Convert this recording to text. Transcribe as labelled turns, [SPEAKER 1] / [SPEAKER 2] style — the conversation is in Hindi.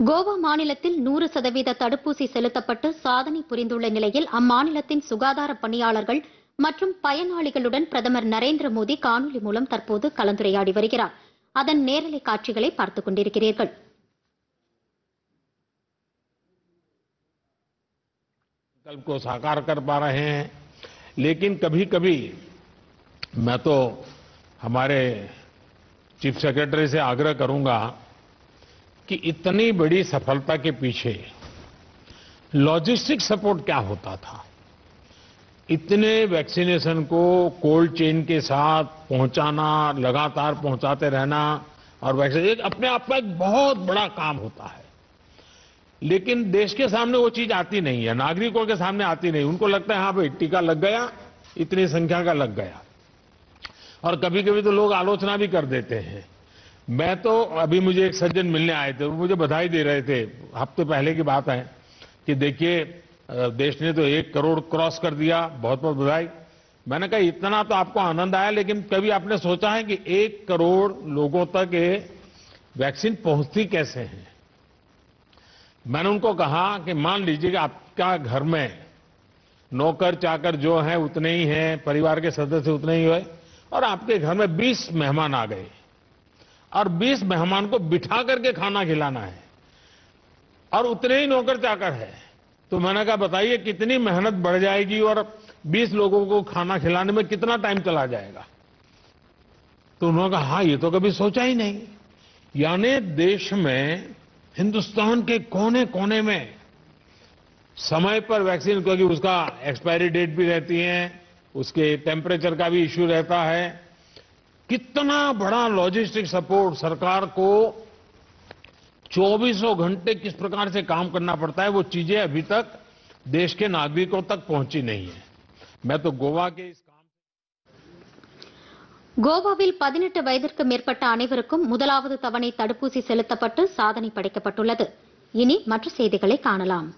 [SPEAKER 1] கோவா மாநிலத்தில் நூறு சதவீத தடுப்பூசி செலுத்தப்பட்டு சாதனை புரிந்துள்ள நிலையில் அம்மாநிலத்தின் சுகாதார பணியாளர்கள் மற்றும் பயனாளிகளுடன் பிரதமர் நரேந்திர மோடி காணொலி மூலம் தற்போது கலந்துரையாடி வருகிறார் அதன் நேரலை காட்சிகளை பார்த்துக் கொண்டிருக்கிறீர்கள்
[SPEAKER 2] संकल्प को साकार कर पा रहे हैं लेकिन कभी कभी मैं तो हमारे चीफ सेक्रेटरी से आग्रह करूंगा कि इतनी बड़ी सफलता के पीछे लॉजिस्टिक सपोर्ट क्या होता था? इतने वैक्सीनेशन को कोल्ड चेन के साथ पहुंचाना, लगातार पहुंचाते रहना और वैक्सीन अपने आप में एक बहुत बड़ा काम होता है। लेकिन देश के सामने वो चीज़ आती नहीं है, नागरिकों के सामने आती नहीं। उनको लगता है हाँ भाई, टीका लग गया, इतनी संख्या का लग गया। और कभी कभी तो लोग आलोचना भी कर देते हैं। मैं तो अभी मुझे एक सज्जन मिलने आए थे, वो मुझे बधाई दे रहे थे। हफ़्ते पहले की बात है कि देखिए देश ने तो एक करोड़ क्रॉस कर दिया, बहुत बहुत बधाई। मैंने कहा, इतना तो आपको आनंद आया, लेकिन कभी आपने सोचा है कि एक करोड़ लोगों तक ये वैक्सीन पहुँचती कैसे है? मैंने उनको कहा कि मान लीजिए कि आपका घर में नौकर चाकर जो है, उतने ही हैं, परिवार के सदस्य उतने ही हुए और आपके घर में 20 मेहमान आ गए। और 20 मेहमान को बिठा करके खाना खिलाना है। और उतने ही नौकर चाकर है। तो मैंने कहा, बताइए कितनी मेहनत बढ़ जाएगी और 20 लोगों को खाना खिलाने में कितना टाइम चला जाएगा? तो उन्होंने कहा हाँ ये तो कभी सोचा ही नहीं। यानी देश में, हिंदुस्तान के कोने कोने में, समय पर वैक्सीन, क्योंकि उसका एक्सपायरी डेट भी रहती है, उसके टेम्परेचर का भी इश्यू रहता है कितना बड़ा लॉजिस्टिक सपोर्ट सरकार को चौबीसों घंटे किस प्रकार से काम करना पड़ता है वो चीजें अभी तक देश के नागरिकों तक पहुंची नहीं है मैं तो गोवा के इस काम
[SPEAKER 1] கோவாவில் பதினெட்டு வயதிற்கு மேற்பட்ட அனைவருக்கும் முதலாவது தவணை தடுப்பூசி செலுத்தப்பட்டு சாதனை படைக்கப்பட்டுள்ளது இனி மற்ற செய்திகளை காணலாம்